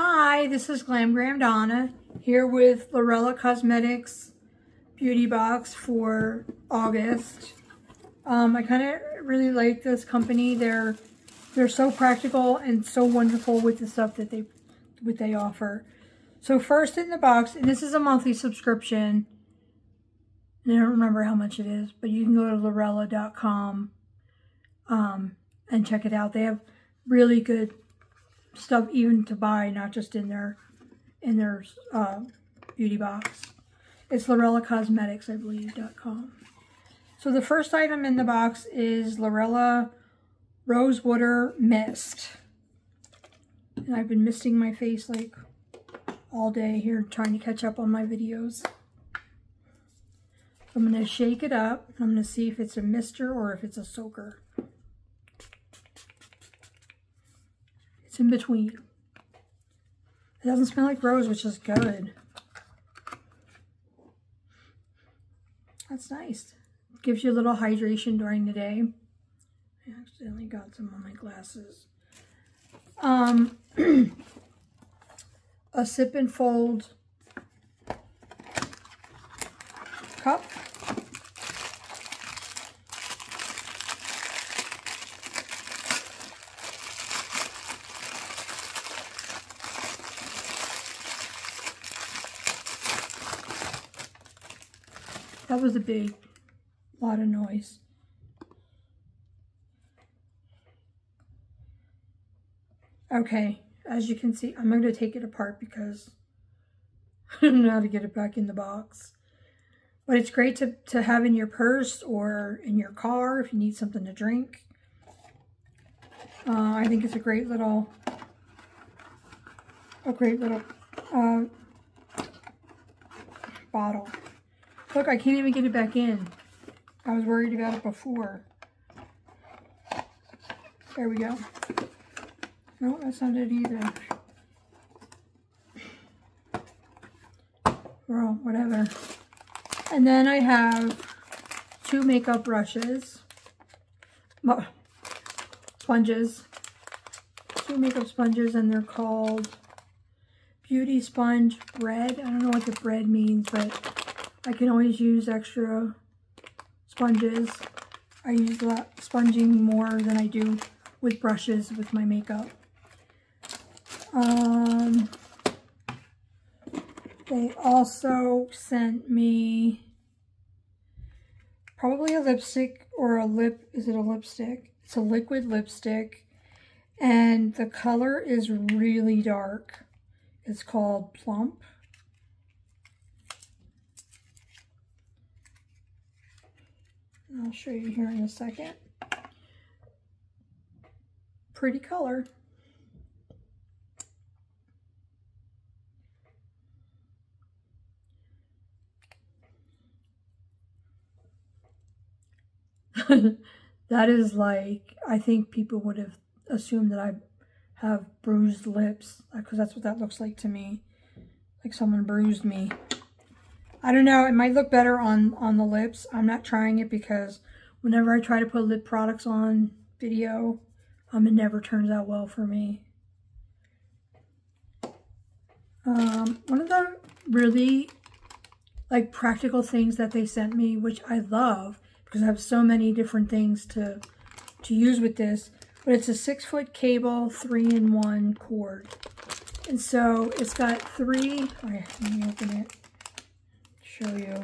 Hi, this is Glam Gram Donna here with Lurella Cosmetics beauty box for August. Um, I kind of really like this company. They're they're so practical and so wonderful with the stuff that they what they offer. So first in the box, and this is a monthly subscription. I don't remember how much it is, but you can go to lurella.com um, and check it out. They have really good stuff even to buy, not just in their in their uh, beauty box. It's Lurella Cosmetics, I believe, .com. So the first item in the box is Lurella Rose Water Mist. And I've been misting my face like all day here trying to catch up on my videos. I'm going to shake it up. I'm going to see if it's a mister or if it's a soaker. It's in between. It doesn't smell like rose, which is good. That's nice. Gives you a little hydration during the day. I accidentally got some on my glasses. Um, a sip and fold cup. That was a big lot of noise. Okay, as you can see, I'm going to take it apart because I don't know how to get it back in the box. But it's great to, to have in your purse or in your car if you need something to drink. Uh, I think it's a great little, a great little uh, bottle. Look, I can't even get it back in. I was worried about it before. There we go. No, that's not it either. Well, whatever. And then I have two makeup brushes. Sponges. Two makeup sponges and they're called Beauty Sponge Bread. I don't know what the bread means, but I can always use extra sponges. I use a lot sponging more than I do with brushes with my makeup. Um, they also sent me probably a lipstick or a lip, is it a lipstick? It's a liquid lipstick and the color is really dark. It's called Plump. I'll show you here in a second. Pretty color. that is like, I think people would have assumed that I have bruised lips because that's what that looks like to me. Like someone bruised me. I don't know. It might look better on, on the lips. I'm not trying it because whenever I try to put lip products on video, um, it never turns out well for me. Um, one of the really like practical things that they sent me, which I love because I have so many different things to to use with this, but it's a six foot cable, three in one cord. And so it's got three, let me open it show you.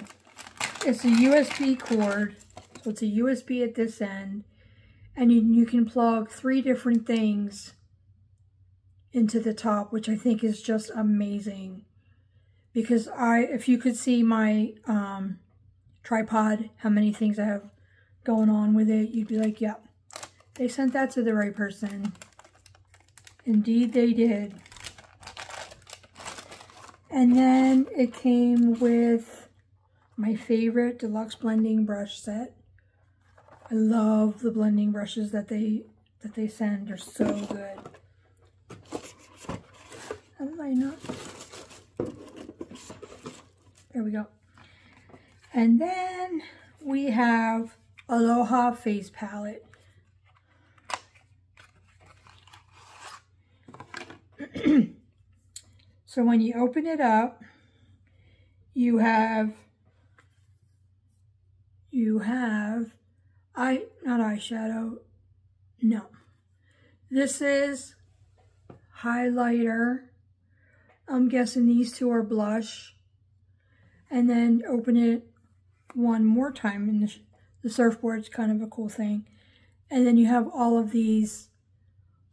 It's a USB cord. So it's a USB at this end. And you, you can plug three different things into the top, which I think is just amazing. Because I, if you could see my um, tripod, how many things I have going on with it, you'd be like, yeah, they sent that to the right person. Indeed they did. And then it came with my favorite deluxe blending brush set. I love the blending brushes that they that they send. They're so good. How did I not? There we go. And then we have Aloha Face Palette. So when you open it up, you have, you have, eye, not eyeshadow, no. This is highlighter. I'm guessing these two are blush. And then open it one more time. And the, the surfboard's kind of a cool thing. And then you have all of these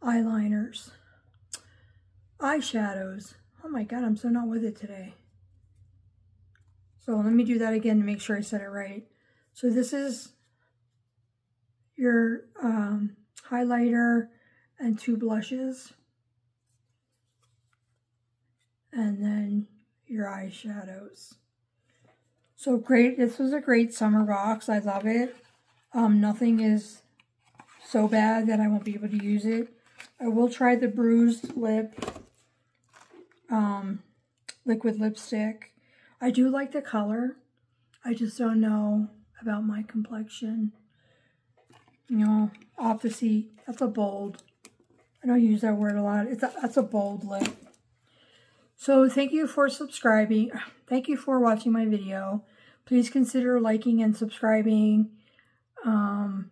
eyeliners. Eyeshadows. Oh my god, I'm so not with it today. So let me do that again to make sure I said it right. So this is your um, highlighter and two blushes. And then your eyeshadows. So great, this was a great summer box. I love it. Um, nothing is so bad that I won't be able to use it. I will try the bruised lip um, liquid lipstick. I do like the color. I just don't know about my complexion. You know, have. That's a bold. I don't use that word a lot. It's a, that's a bold lip. So thank you for subscribing. Thank you for watching my video. Please consider liking and subscribing. Um,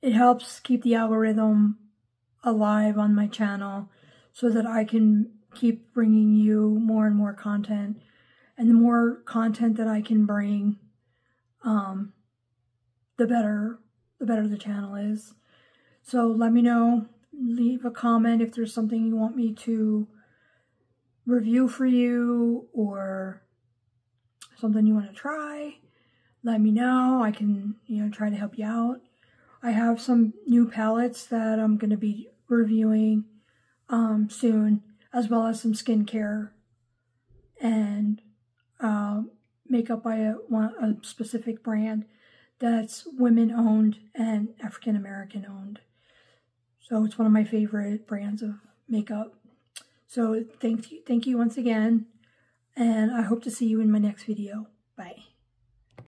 it helps keep the algorithm alive on my channel so that I can keep bringing you more and more content. And the more content that I can bring, um, the better the better the channel is. So let me know. Leave a comment if there's something you want me to review for you or something you want to try. Let me know. I can, you know, try to help you out. I have some new palettes that I'm going to be reviewing um, soon, as well as some skincare and uh, makeup by a, one, a specific brand that's women owned and African American owned. So it's one of my favorite brands of makeup. So thank you, thank you once again, and I hope to see you in my next video. Bye.